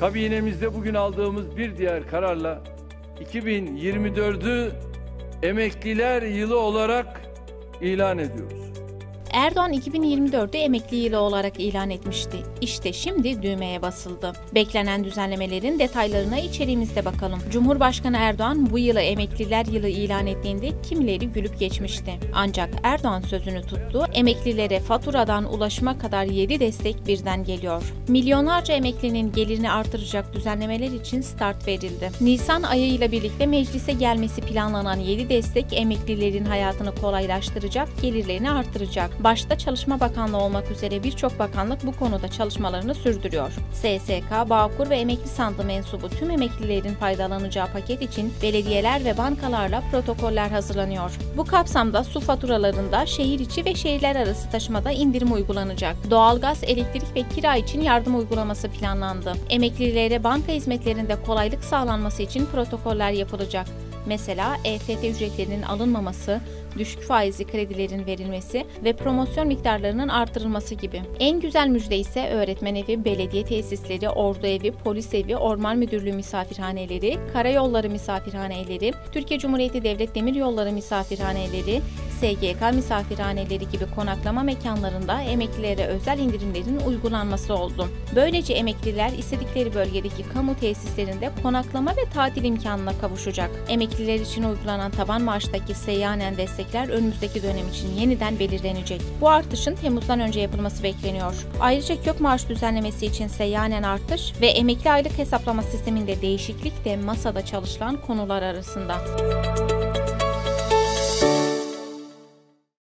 Kabinemizde bugün aldığımız bir diğer kararla 2024'ü emekliler yılı olarak ilan ediyoruz. Erdoğan 2024'ü emekli yılı olarak ilan etmişti. İşte şimdi düğmeye basıldı. Beklenen düzenlemelerin detaylarına içeriğimizde bakalım. Cumhurbaşkanı Erdoğan bu yılı emekliler yılı ilan ettiğinde kimileri gülüp geçmişti. Ancak Erdoğan sözünü tuttu. Emeklilere faturadan ulaşıma kadar 7 destek birden geliyor. Milyonlarca emeklinin gelirini artıracak düzenlemeler için start verildi. Nisan ayıyla birlikte meclise gelmesi planlanan 7 destek emeklilerin hayatını kolaylaştıracak, gelirlerini artıracak. Başta Çalışma Bakanlığı olmak üzere birçok bakanlık bu konuda çalışmalarını sürdürüyor. SSK, Bağkur ve Emekli Sandığı mensubu tüm emeklilerin faydalanacağı paket için belediyeler ve bankalarla protokoller hazırlanıyor. Bu kapsamda su faturalarında şehir içi ve şehirler arası taşımada indirim uygulanacak. Doğalgaz, elektrik ve kira için yardım uygulaması planlandı. Emeklilere banka hizmetlerinde kolaylık sağlanması için protokoller yapılacak. Mesela EFT ücretlerinin alınmaması, düşük faizli kredilerin verilmesi ve promosyon miktarlarının artırılması gibi. En güzel müjde ise öğretmen evi, belediye tesisleri, ordu evi, polis evi, orman müdürlüğü misafirhaneleri, karayolları misafirhaneleri, Türkiye Cumhuriyeti Devlet Demiryolları misafirhaneleri, SGK misafirhaneleri gibi konaklama mekanlarında emeklilere özel indirimlerin uygulanması oldu. Böylece emekliler istedikleri bölgedeki kamu tesislerinde konaklama ve tatil imkanına kavuşacak. Emekliler için uygulanan taban maaştaki seyyanen destekler önümüzdeki dönem için yeniden belirlenecek. Bu artışın Temmuz'dan önce yapılması bekleniyor. Ayrıca kök maaş düzenlemesi için seyyanen artış ve emekli aylık hesaplama sisteminde değişiklik de masada çalışılan konular arasında.